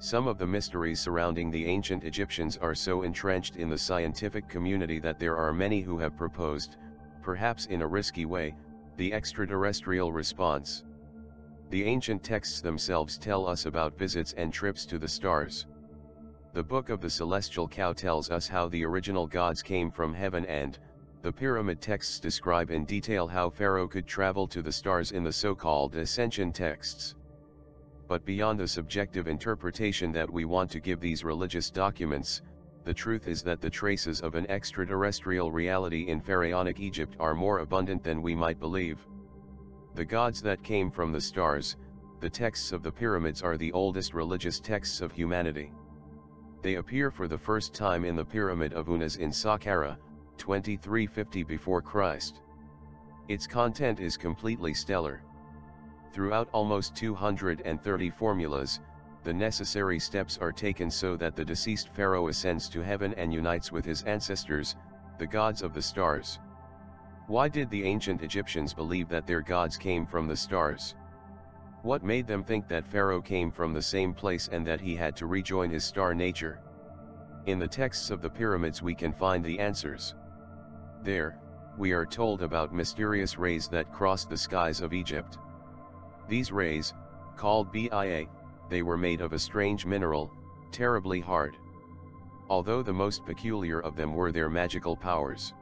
Some of the mysteries surrounding the ancient Egyptians are so entrenched in the scientific community that there are many who have proposed, perhaps in a risky way, the extraterrestrial response. The ancient texts themselves tell us about visits and trips to the stars. The Book of the Celestial Cow tells us how the original gods came from heaven and, the pyramid texts describe in detail how Pharaoh could travel to the stars in the so-called ascension texts. But beyond the subjective interpretation that we want to give these religious documents, the truth is that the traces of an extraterrestrial reality in pharaonic Egypt are more abundant than we might believe. The gods that came from the stars, the texts of the pyramids are the oldest religious texts of humanity. They appear for the first time in the Pyramid of Unas in Saqqara, 2350 before Christ. Its content is completely stellar. Throughout almost 230 formulas, the necessary steps are taken so that the deceased pharaoh ascends to heaven and unites with his ancestors, the gods of the stars. Why did the ancient Egyptians believe that their gods came from the stars? What made them think that Pharaoh came from the same place and that he had to rejoin his star nature? In the texts of the pyramids we can find the answers. There, we are told about mysterious rays that crossed the skies of Egypt. These rays, called Bia, they were made of a strange mineral, terribly hard. Although the most peculiar of them were their magical powers.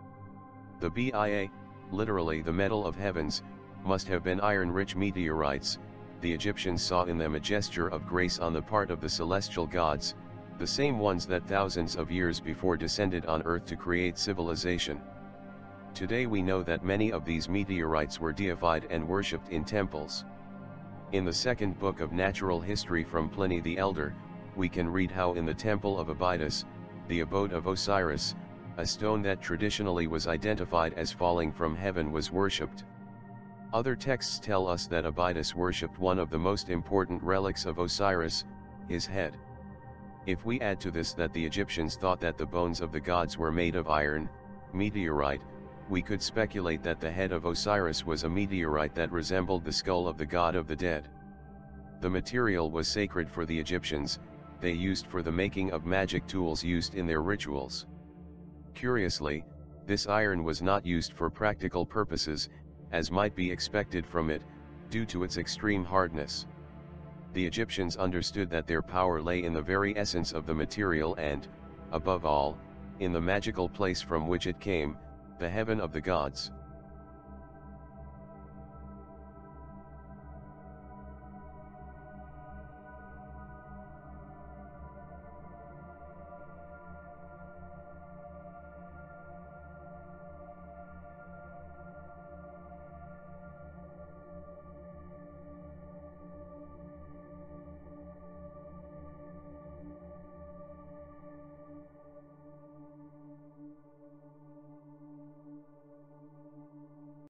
The Bia, literally the metal of heavens, must have been iron-rich meteorites, the Egyptians saw in them a gesture of grace on the part of the celestial gods, the same ones that thousands of years before descended on earth to create civilization. Today we know that many of these meteorites were deified and worshipped in temples. In the second book of natural history from Pliny the Elder, we can read how in the temple of Abydos, the abode of Osiris, a stone that traditionally was identified as falling from heaven was worshipped. Other texts tell us that Abydos worshipped one of the most important relics of Osiris, his head. If we add to this that the Egyptians thought that the bones of the gods were made of iron, meteorite, we could speculate that the head of Osiris was a meteorite that resembled the skull of the god of the dead. The material was sacred for the Egyptians, they used for the making of magic tools used in their rituals. Curiously, this iron was not used for practical purposes, as might be expected from it, due to its extreme hardness. The Egyptians understood that their power lay in the very essence of the material and, above all, in the magical place from which it came, the heaven of the gods.